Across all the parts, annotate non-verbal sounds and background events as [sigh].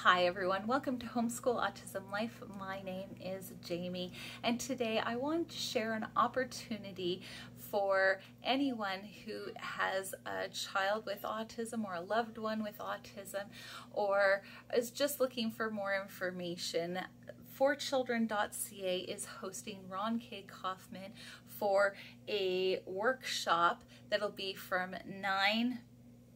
Hi everyone, welcome to Homeschool Autism Life. My name is Jamie and today I want to share an opportunity for anyone who has a child with autism or a loved one with autism or is just looking for more information. 4Children.ca is hosting Raun K. Kaufman for a workshop that'll be from 9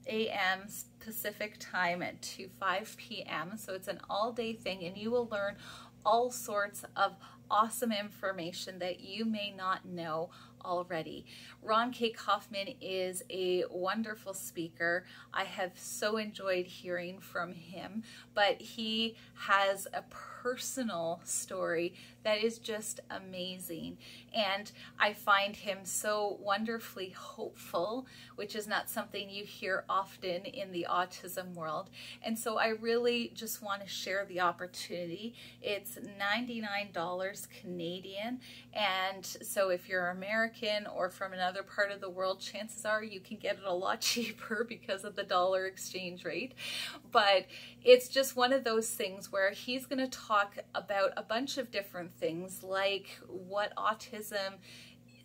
a.m. Pacific time to 5 p.m. So it's an all day thing and you will learn all sorts of awesome information that you may not know already. Raun K. Kaufman is a wonderful speaker. I have so enjoyed hearing from him, but he has a personal story that is just amazing. And I find him so wonderfully hopeful, which is not something you hear often in the autism world. And so I really just want to share the opportunity. It's $99 Canadian. And so if you're American or from another part of the world, chances are you can get it a lot [laughs] cheaper because of the dollar exchange rate. But it's just one of those things where he's going to talk about a bunch of different things like what autism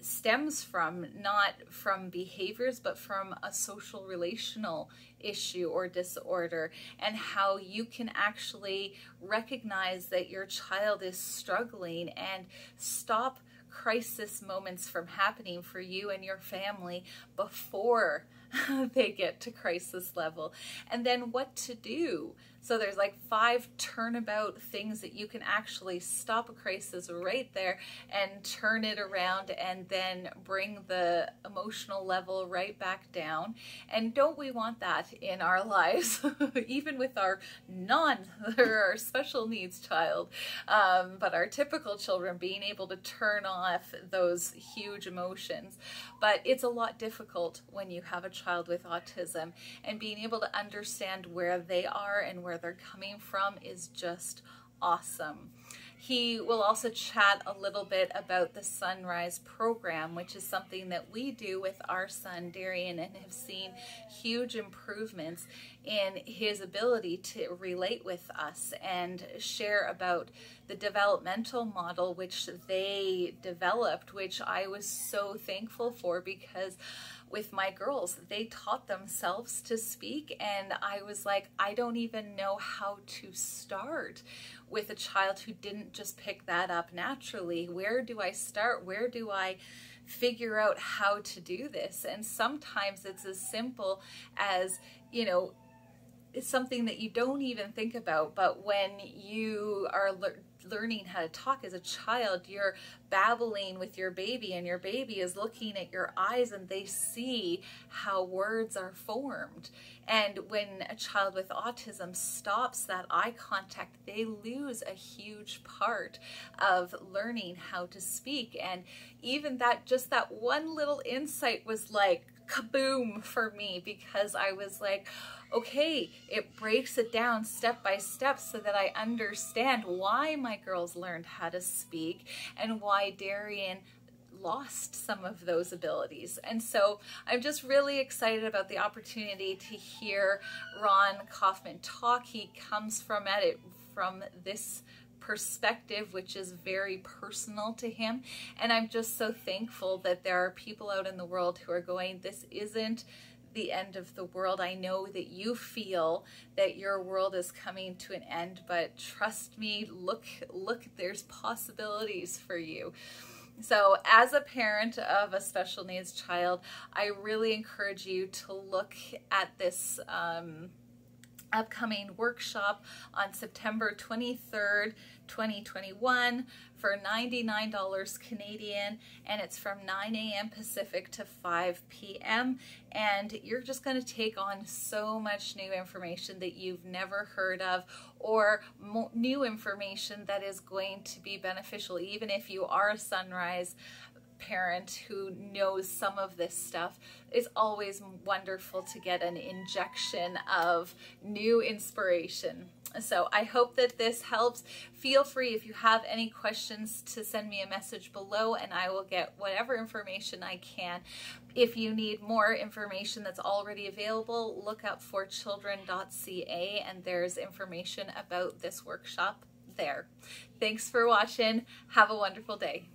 stems from, not from behaviors, but from a social relational issue or disorder, and how you can actually recognize that your child is struggling and stop crisis moments from happening for you and your family before [laughs] they get to crisis level, and then what to do so there's like five turnabout things that you can actually stop a crisis right there and turn it around and then bring the emotional level right back down. And don't we want that in our [laughs] lives, even with our non, [laughs] our special needs child, um, but our typical children being able to turn off those huge emotions. But it's a lot difficult when you have a child with autism and being able to understand where they are and where they're coming from is just awesome. He will also chat a little bit about the Son-Rise program, which is something that we do with our son Darian and have seen huge improvements in his ability to relate with us and share about the developmental model which they developed, which I was so thankful for because with my girls. They taught themselves to speak, and I was like, I don't even know how to start with a child who didn't just pick that up naturally. Where do I start? Where do I figure out how to do this? And sometimes it's as simple as, you know, it's something that you don't even think about, but when you are learning how to talk as a child, you're babbling with your baby and your baby is looking at your eyes and they see how words are formed. And when a child with autism stops that eye contact, they lose a huge part of learning how to speak. And even that, just that one little insight was like, kaboom for me because I was like, okay, it breaks it down step by step so that I understand why my girls learned how to speak and why Darian lost some of those abilities. And so I'm just really excited about the opportunity to hear Raun Kaufman talk. He comes from at it from this perspective, which is very personal to him. And I'm just so thankful that there are people out in the world who are going, this isn't the end of the world. I know that you feel that your world is coming to an end, but trust me, look, look, there's possibilities for you. So as a parent of a special needs child, I really encourage you to look at this um, upcoming workshop on September 23rd, 2021 for $99 Canadian and it's from 9 a.m. Pacific to 5 p.m. and you're just going to take on so much new information that you've never heard of or new information that is going to be beneficial even if you are a Son-Rise parent who knows some of this stuff, it's always wonderful to get an injection of new inspiration. So I hope that this helps. Feel free if you have any questions to send me a message below and I will get whatever information I can. If you need more information that's already available, look up 4children.ca and there's information about this workshop there. Thanks for watching. Have a wonderful day.